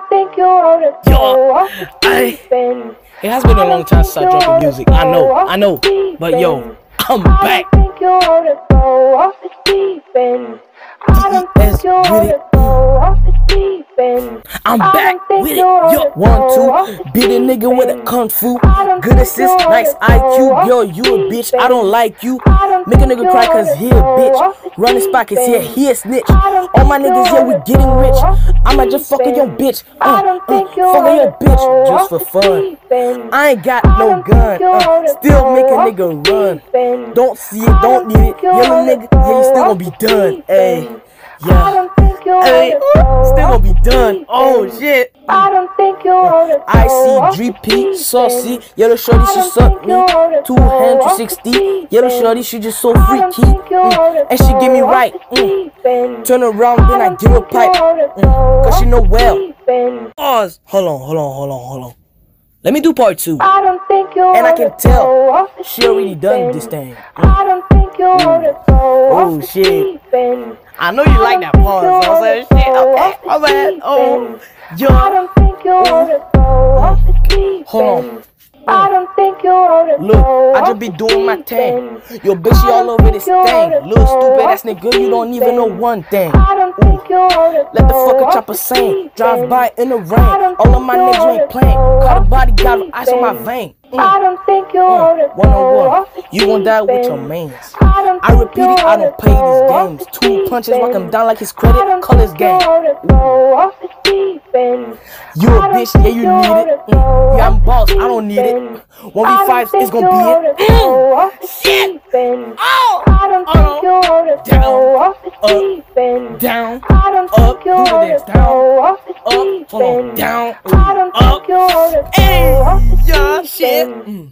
don't think you go off the I- It has been a long time since I dropped music. I know, I know. But yo, I'm I back. don't think you ought to go off the deep end. I don't think you ought to go off the deep end. I'm back with it. Yo, one, two. the Beat a nigga with a kung fu. Good assist, nice IQ. Yo, you a bitch. I don't like you. Make a nigga cry cause he a bitch. Run his pockets, yeah, he a snitch. All my niggas, yeah, we getting rich. I'ma just deep fuck with your bitch. I Uh, don't uh, think you fuck with your bitch just for fun. I ain't got no gun. Uh, still make a nigga run. Don't see it, don't need it. Yellow nigga, yeah, you still go gonna be done. deep End. I yeah. don't think you ought Hey, still gonna be done. Oh shit. I don't think you ought to go off the saucy, yellow shorty, she suck me. to Two hands, 360. deep Yellow shorty, she just so freaky. think you ought Mm, And she get me right. Mm. Turn around, then I give her pipe. Mm. Cause she know well. Pause. Hold on, hold on, hold on, hold on. Let me do part two. I don't think you And I can tell go off the She already done this thing. I don't think you ought to go Oh, shit. I know you like that pause. I was like, shit, okay, my bad. Oh, I yo. don't think you go off the deep Hold on. I don't think you oh. to oh. Look, I just be doing my thing. Yo, bitch, she all over this thing. Little stupid ass nigga, you don't even know one thing. I don't think you ought to Let the off chopper sing. Drive by in the rain. All of my niggas ain't playing. Caught a body, got ice on my vein. I Mm. don't think you to One on one. You gon' deep die with your mans. I I repeat it, I don't play these games. Two punches, walk him down like his credit. don't Colors game. you ought to go off the. You a I bitch, yeah, you need it. Mm. Yeah, I'm boss, I don't need it. end. 1v5 I don't is gonna be it. Mm. go off the Shit. Oh! I don't Oh, think you ought to go off the deep end. Down. I don't Up. Do the ought dance. to Down. go off the Up. Hold on. Down. I don't Up. think you ought to Hey, go off the yeah, shit. Mm.